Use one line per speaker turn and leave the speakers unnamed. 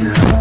Yeah.